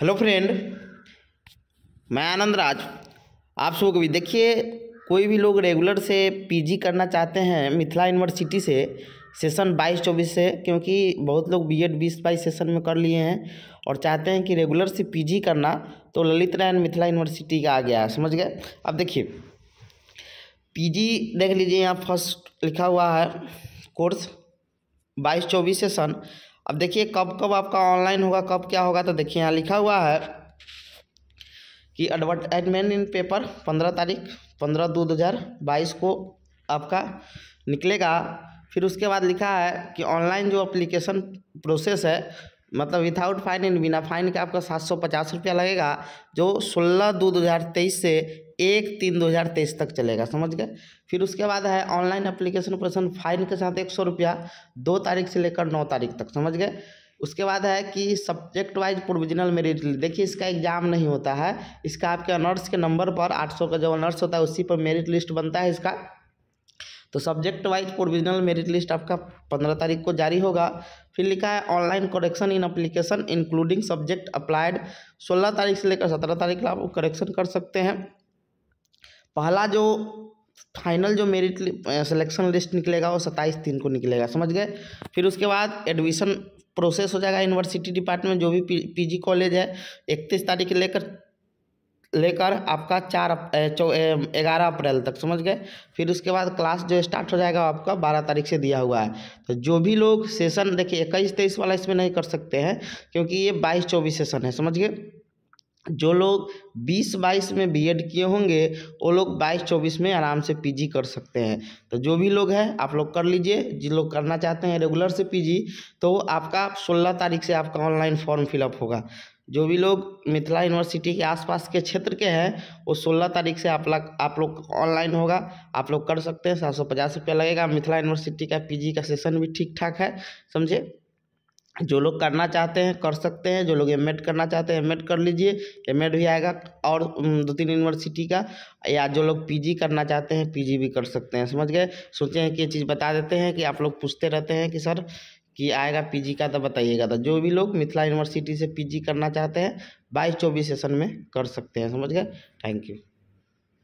Hello friend, मैं आनंद राज। आप सबको भी देखिए, कोई भी लोग रेगुलर से पीजी करना चाहते हैं मिथिला यूनिवर्सिटी से, सेशन बाईस चौबीस से, क्योंकि बहुत लोग बीएड बीस बाईस सेशन में कर लिए हैं और चाहते हैं कि रेगुलर से पीजी करना तो ललित नारायण मिथिला यूनिवर्सिटी का आ गया है समझ गए? अब देखिए, पीजी देख लीजिए, यहाँ फ़र्स्ट लिखा हुआ है कोर्स, बाईस चौबीस सेशन। अब देखिए कब कब आपका ऑनलाइन होगा, कब क्या होगा तो देखिए यहाँ लिखा हुआ है कि एडवर्टाइजमेंट इन पेपर पंद्रह तारीख, पंद्रह दो दो हज़ार बाईस को आपका निकलेगा। फिर उसके बाद लिखा है कि ऑनलाइन जो अप्लीकेशन प्रोसेस है मतलब विथाउट फाइन एंड बिना फाइन के आपका सात सौ पचास रुपया लगेगा, जो सोलह दो दो हज़ार तेईस से एक तीन दो हज़ार तेईस तक चलेगा, समझ गए? फिर उसके बाद है ऑनलाइन एप्लीकेशन ऑपरेशन फाइन के साथ एक सौ रुपया, दो तारीख से लेकर नौ तारीख तक, समझ गए? उसके बाद है कि सब्जेक्ट वाइज प्रोविजनल मेरिट देखिए इसका एग्ज़ाम नहीं होता है, इसका आपके ऑनर्स के नंबर पर आठ सौ का जो ऑनर्स होता है, उसी पर मेरिट लिस्ट बनता है इसका। तो subject wise provisional merit list आपका पंद्रह तारीख को जारी होगा। फिर लिखा है online correction in application including subject applied सोलह तारीख से लेकर सत्रह तारीख आप करेक्शन कर सकते हैं। पहला जो फाइनल जो मेरिट सिलेक्शन लिस्ट निकलेगा वो सत्ताईस तीन को निकलेगा समझ गए? फिर उसके बाद एडमिशन प्रोसेस हो जाएगा यूनिवर्सिटी डिपार्टमेंट जो भी पी, पीजी कॉलेज है इकतीस तारीख लेकर लेकर आपका चार ग्यारह अप्रैल तक समझ गए? फिर उसके बाद क्लास जो स्टार्ट हो जाएगा आपका बारह तारीख से दिया हुआ है। तो जो भी लोग सेशन देखिए इक्कीस तेईस वाला इसमें नहीं कर सकते हैं क्योंकि ये बाईस चौबीस सेशन है समझ गए? जो लोग बीस बाईस में बीएड किए होंगे, वो लोग बाईस चौबीस में आराम से पीजी कर सकते हैं। तो जो भी लोग हैं, आप लोग कर लीजिए। जिन लोग करना चाहते हैं रेगुलर से पीजी तो आपका सोलह तारीख से आपका ऑनलाइन फॉर्म फिलअप होगा। जो भी लोग मिथिला यूनिवर्सिटी के आसपास के क्षेत्र के हैं, वो सोलह तारीख से आप लोग आप लोग ऑनलाइन होगा। आप लोग कर सकते हैं, सात सौ पचास रुपया लगेगा। मिथिला यूनिवर्सिटी का पीजी का सेशन भी ठीक ठाक है, समझे? जो लोग करना चाहते हैं, कर सकते हैं। जो लोग एम एड करना चाहते हैं एम एड कर लीजिए। एम एड भी आएगा और दो तीन यूनिवर्सिटी का या जो लोग पीजी करना चाहते हैं पीजी भी कर सकते हैं। समझ गए? सोचे हैं कि ये चीज़ बता देते हैं कि आप लोग पूछते रहते हैं कि, सर, कि आएगा पीजी का तो बताइएगा। तो जो भी लोग मिथिला यूनिवर्सिटी से पीजी करना चाहते हैं, बाईस चौबीस सेशन में कर सकते हैं। समझ गए? Thank you